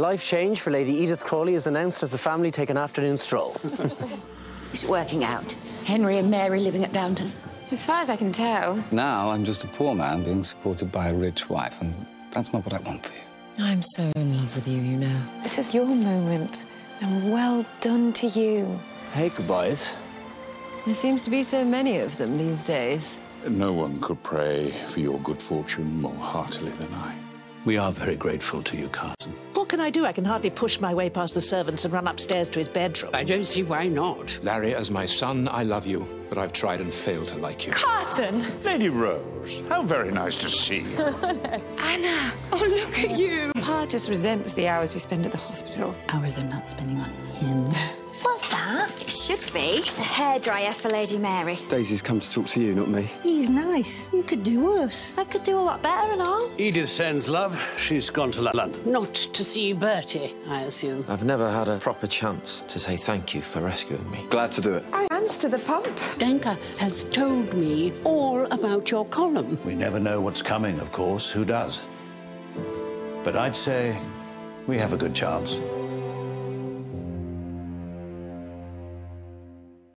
Life change for Lady Edith Crawley is announced as the family take an afternoon stroll. it's working out? Henry and Mary living at Downton? As far as I can tell. Now I'm just a poor man being supported by a rich wife, and that's not what I want for you. I'm so in love with you, you know. This is your moment. And well done to you. hey, goodbyes. There seems to be so many of them these days. No one could pray for your good fortune more heartily than I. We are very grateful to you, Carson. What can I do? I can hardly push my way past the servants and run upstairs to his bedroom. I don't see why not. Larry, as my son, I love you, but I've tried and failed to like you. Carson! Lady Rose, how very nice to see you. Anna! Oh, look at you! Pa just resents the hours we spend at the hospital. Hours I'm not spending on him. What's that? It should be a hairdryer for Lady Mary. Daisy's come to talk to you, not me. He's nice. You could do worse. I could do a lot better and all. Edith sends love. She's gone to London. Not to see Bertie, I assume. I've never had a proper chance to say thank you for rescuing me. Glad to do it. Hands to the pump. Denker has told me all about your column. We never know what's coming, of course. Who does? But I'd say we have a good chance.